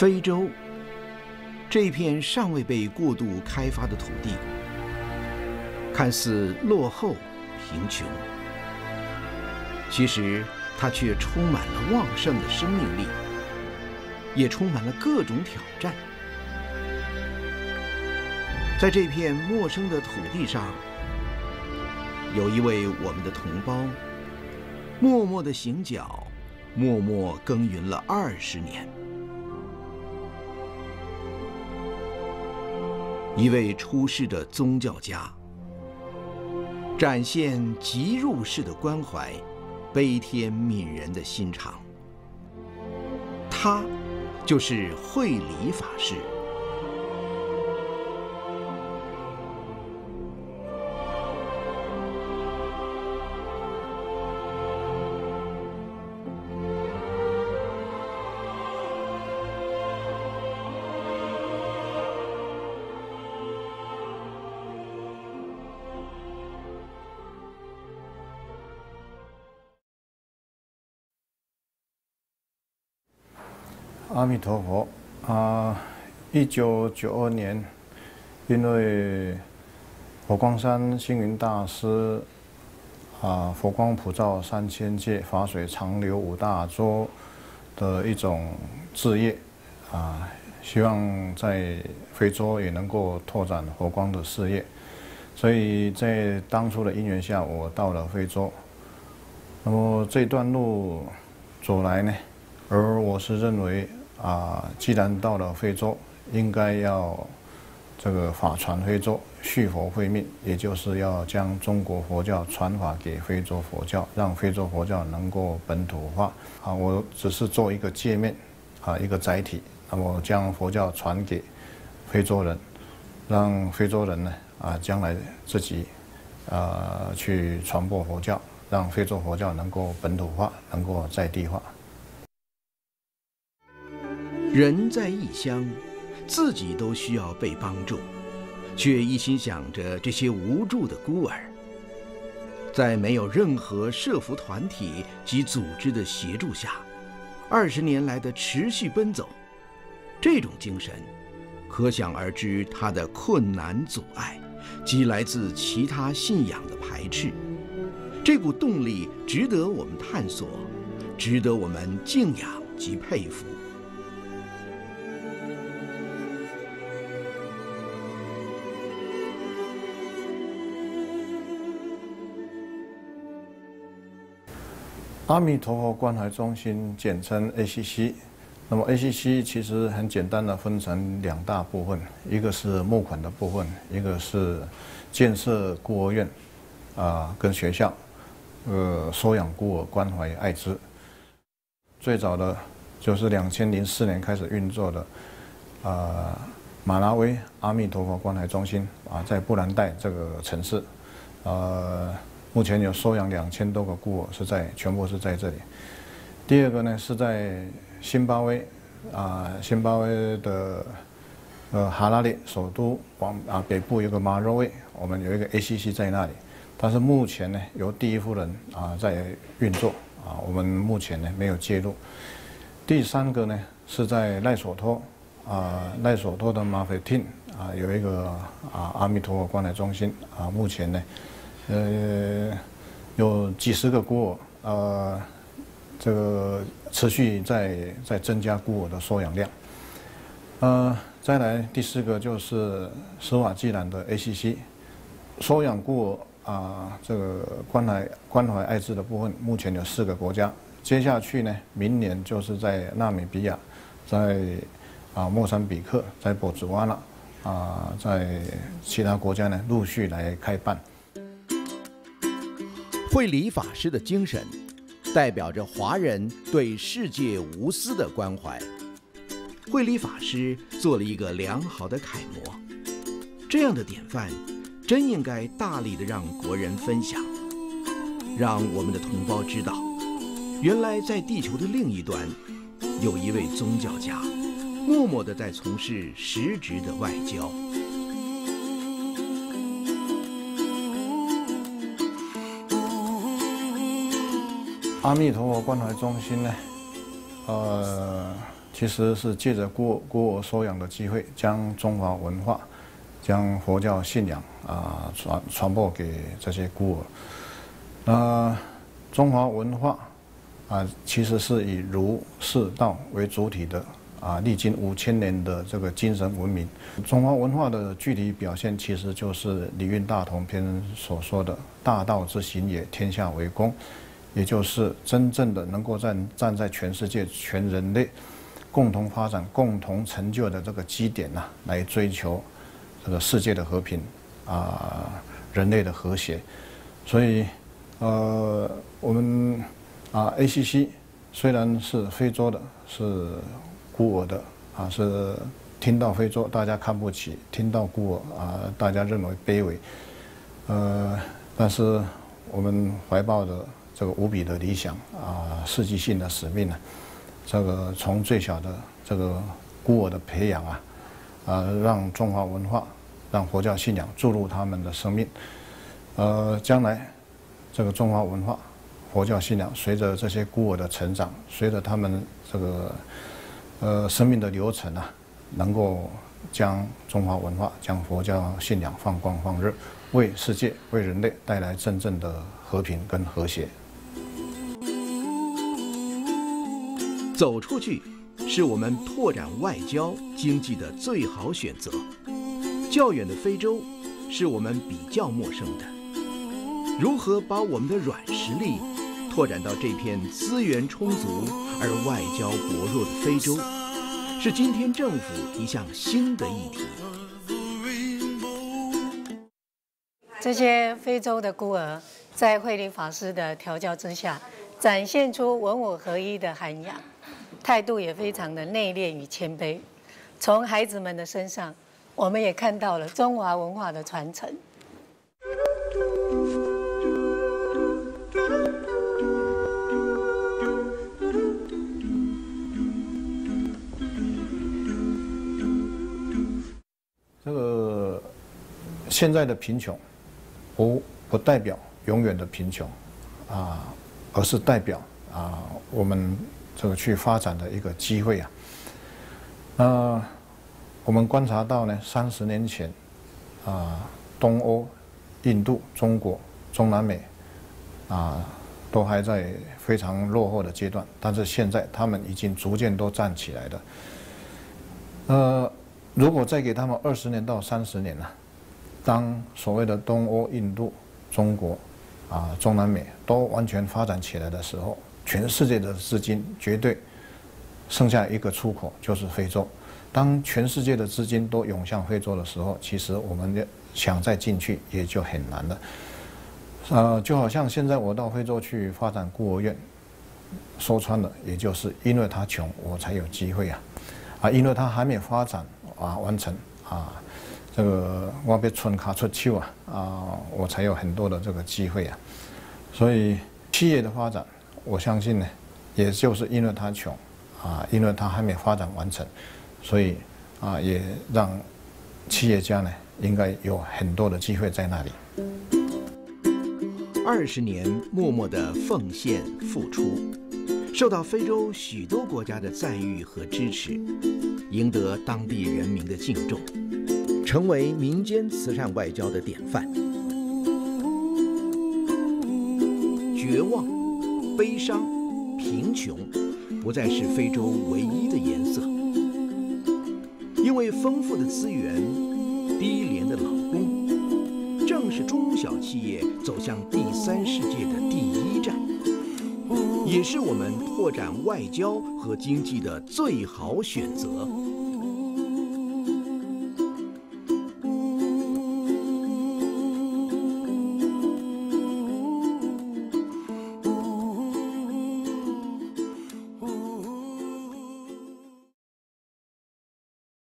非洲这片尚未被过度开发的土地，看似落后、贫穷，其实它却充满了旺盛的生命力，也充满了各种挑战。在这片陌生的土地上，有一位我们的同胞，默默的行脚，默默耕耘了二十年。一位出世的宗教家，展现极入世的关怀，悲天悯人的心肠。他，就是慧理法师。阿弥陀佛啊！一九九二年，因为佛光山星云大师啊，佛光普照三千界，法水长流五大洲的一种置业啊，希望在非洲也能够拓展佛光的事业，所以在当初的因缘下，我到了非洲。那么这段路走来呢，而我是认为。啊，既然到了非洲，应该要这个法传非洲，续佛慧命，也就是要将中国佛教传法给非洲佛教，让非洲佛教能够本土化。啊，我只是做一个界面，啊，一个载体，那么将佛教传给非洲人，让非洲人呢，啊，将来自己啊去传播佛教，让非洲佛教能够本土化，能够在地化。人在异乡，自己都需要被帮助，却一心想着这些无助的孤儿。在没有任何社服团体及组织的协助下，二十年来的持续奔走，这种精神，可想而知他的困难阻碍，及来自其他信仰的排斥。这股动力值得我们探索，值得我们敬仰及佩服。阿弥陀佛关怀中心，简称 ACC。那么 ACC 其实很简单的分成两大部分，一个是募款的部分，一个是建设孤儿院，啊，跟学校，呃，收养孤儿，关怀艾滋。最早的就是两千零四年开始运作的，啊，马拉维阿弥陀佛关怀中心啊，在布兰代这个城市，呃。目前有收养两千多个孤儿，是在全部是在这里。第二个呢是在新巴威，啊，新巴威的呃哈拉利首都往啊北部有个马若威，我们有一个 ACC 在那里，但是目前呢由第一夫人啊在运作，啊，我们目前呢没有介入。第三个呢是在赖索托，啊，赖索托的马菲汀啊有一个啊阿弥陀佛关怀中心，啊，目前呢。呃，有几十个孤儿，呃，这个持续在在增加孤儿的收养量。呃，再来第四个就是斯瓦季兰的 ACC，收养孤儿啊，这个关怀关怀艾滋的部分，目前有四个国家。接下去呢，明年就是在纳米比亚，在啊莫桑比克，在博茨瓦纳啊，在其他国家呢陆续来开办。慧理法师的精神，代表着华人对世界无私的关怀。慧理法师做了一个良好的楷模，这样的典范，真应该大力的让国人分享，让我们的同胞知道，原来在地球的另一端，有一位宗教家，默默的在从事实质的外交。阿弥陀佛关怀中心呢，呃，其实是借着孤孤儿收养的机会，将中华文化、将佛教信仰啊传传播给这些孤儿。那中华文化啊，其实是以儒释道为主体的啊，历经五千年的这个精神文明。中华文化的具体表现，其实就是《礼运大同篇》所说的“大道之行也，天下为公”，也就是真正的能够站站在全世界、全人类。共同发展、共同成就的这个基点呐，来追求这个世界的和平啊，人类的和谐。所以，呃，我们啊，ACC 虽然是非洲的，是孤儿的啊，是听到非洲大家看不起，听到孤儿啊，大家认为卑微。呃，但是我们怀抱着这个无比的理想啊，世纪性的使命呢。这个从最小的这个孤儿的培养啊，啊，让中华文化、让佛教信仰注入他们的生命，呃，将来这个中华文化、佛教信仰随着这些孤儿的成长，随着他们这个呃生命的流程啊，能够将中华文化、将佛教信仰放光放热，为世界、为人类带来真正的和平跟和谐。走出去，是我们拓展外交经济的最好选择。较远的非洲，是我们比较陌生的。如何把我们的软实力拓展到这片资源充足而外交薄弱的非洲，是今天政府一项新的议题。这些非洲的孤儿，在慧理法师的调教之下，展现出文武合一的涵养。态度也非常的内敛与谦卑，从孩子们的身上，我们也看到了中华文化的传承。这个现在的贫穷，不不代表永远的贫穷，啊，而是代表啊我们。这个去发展的一个机会啊，那我们观察到呢，三十年前，啊，东欧、印度、中国、中南美，啊，都还在非常落后的阶段，但是现在他们已经逐渐都站起来了。呃，如果再给他们二十年到三十年呢，当所谓的东欧、印度、中国，啊，中南美都完全发展起来的时候。全世界的资金绝对剩下一个出口，就是非洲。当全世界的资金都涌向非洲的时候，其实我们想再进去也就很难了。呃，就好像现在我到非洲去发展孤儿院，说穿了，也就是因为他穷，我才有机会啊。啊，因为他还没发展啊完成啊，这个我被村卡出去啊啊，我才有很多的这个机会啊。所以企业的发展。我相信呢，也就是因为他穷，啊，因为他还没发展完成，所以啊，也让企业家呢，应该有很多的机会在那里。二十年默默的奉献付出，受到非洲许多国家的赞誉和支持，赢得当地人民的敬重，成为民间慈善外交的典范。绝望。悲伤、贫穷，不再是非洲唯一的颜色，因为丰富的资源、低廉的劳工，正是中小企业走向第三世界的第一站，也是我们拓展外交和经济的最好选择。